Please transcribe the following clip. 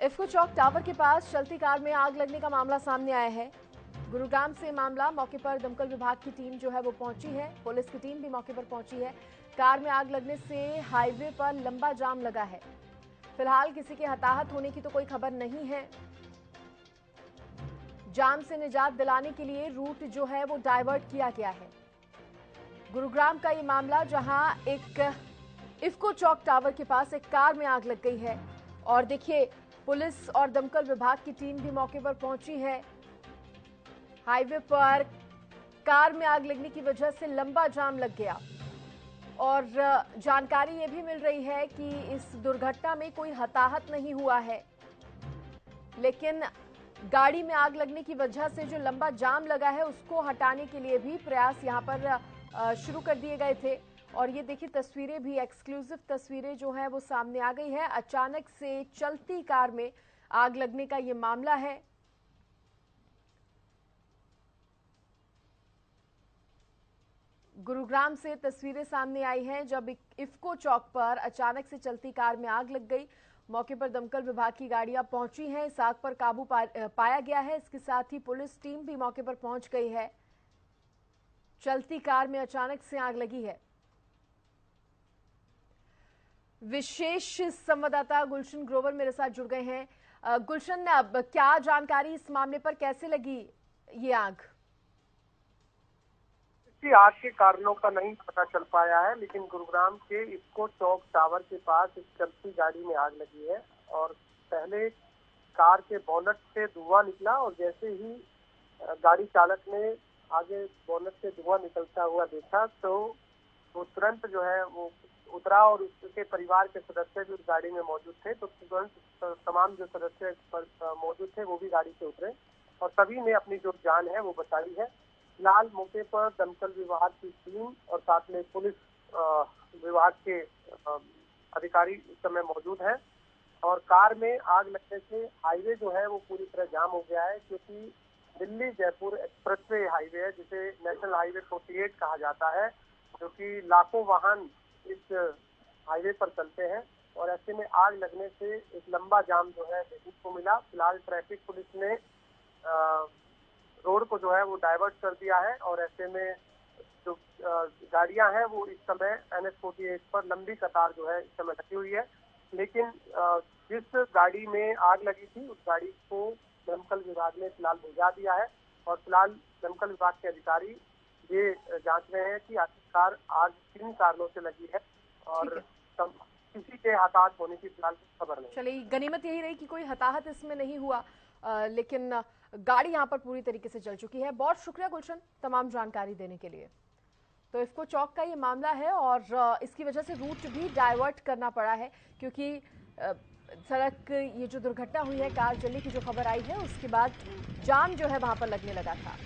इफ्को चौक tower के पास चलती car में आग लगने का मामला सामने आया है। गुरुग्राम से मामला, मौके पर दमकल विभाग की टीम जो है वो पहुँची है। पुलिस की टीम भी मौके पर पहुँची है। कार में आग लगने से हाईवे पर लंबा जाम लगा है। फ़िलहाल किसी के हताहत होने की तो कोई खबर नहीं है। जाम से निजात दिलाने के लिए रूट जो है वो डाइवर्ट किया गया है। गुरुग्राम का ये मामला, जहाँ एक इफ्को चौक टावर के पास एक कार में आग लग गई है। और देखिए पुलिस और दमकल विभाग की टीम भी मौके पर पहुँची है। हाईवे पर कार में आग लगने की वजह से लंबा जाम लग गया। और जानकारी ये भी मिल रही है कि इस दुर्घटना में कोई हताहत नहीं हुआ है। लेकिन गाड़ी में आग लगने की वजह से जो लंबा जाम लगा है, उसको हटाने के लिए भी प्रयास यहाँ पर शुरू कर दिए गए थे। और ये देखिए तस्वीरें भी एक्सक्लूसिव तस्वीरें जो है वो सामने आ गई है। अचानक से चलती कार में आग लगने का ये मामला है। गुरुग्राम से तस्वीरें सामने आई हैं जब इफ्को चौक पर अचानक से चलती कार में आग लग गई। मौके पर दमकल विभाग की गाड़ियाँ पहुँची हैं। इस आग पर काबू पा, पाया गया है। इसके साथ ही पुलिस टीम भी मौके पर पहुँच गई है। चलती कार में अचानक से आग लगी है। विशेष संवाददाता गुलशन ग्रोवर मेरे साथ जुड़ गए हैं। गुलशन, अब क्या जानकारी इस मामले पर कैसे लगी ये आग? किसी आग के कारणों का नहीं पता चल पाया है, लेकिन गुरुग्राम के इसको चौक टावर के पास एक चलती गाड़ी में आग लगी है और पहले कार के बोनट से धुआँ निकला और जैसे ही गाड़ी चालक ने आगे बोनट से धुआँ निकलता हुआ देखा तो वो तुरंत जो है वो उतरा और उसके परिवार के सदस्य भी उस गाड़ी में मौजूद थे तो तुरंत तमाम जो सदस्य मौजूद थे, वो भी गाड़ी से उतरे। और सभी ने अपनी जो जान है, वो बचाई है। फ़िलहाल मौके पर दमकल विभाग की टीम और साथ में पुलिस विभाग के अधिकारी इस समय मौजूद हैं। और कार में आग लगने से हाईवे जो है, वो पूरी तरह जाम हो गया है, क्योंकि दिल्ली जयपुर एक्सप्रेसवे हाईवे है, जिसे नेशनल हाईवे 48 कहा जाता है। जो लाखों वाहन इस हाईवे पर चलते हैं और ऐसे में आग लगने से एक लंबा जाम जो है देखने को मिला। फ़िलहाल ट्रैफ़िक पुलिस ने रोड को जो है वो डाइवर्ट कर दिया है और ऐसे में जो गाड़ियाँ हैं वो इस समय एन एस फोर्टी पर लंबी कतार जो है इस समय लगी हुई है। लेकिन जिस गाड़ी में आग लगी थी, उस गाड़ी को दमकल विभाग ने फ़िलहाल बुझा दिया है और फ़िलहाल दमकल विभाग के अधिकारी ये जाँच रहे हैं कि आखिरकार आग किन कारणों से लगी है और किसी के हताहत होने की फ़िलहाल खबर नहीं। चलिए गनीमत यही रही कि कोई हताहत इसमें नहीं हुआ आ, लेकिन गाड़ी यहाँ पर पूरी तरीके से चल चुकी है। बहुत शुक्रिया गुलशन तमाम जानकारी देने के लिए। तो इफ्को चौक का ये मामला है और इसकी वजह से रूट भी डाइवर्ट करना पड़ा है क्योंकि सड़क ये जो दुर्घटना हुई है कार जली की जो खबर आई है उसके बाद जाम जो है वहाँ पर लगने लगा था।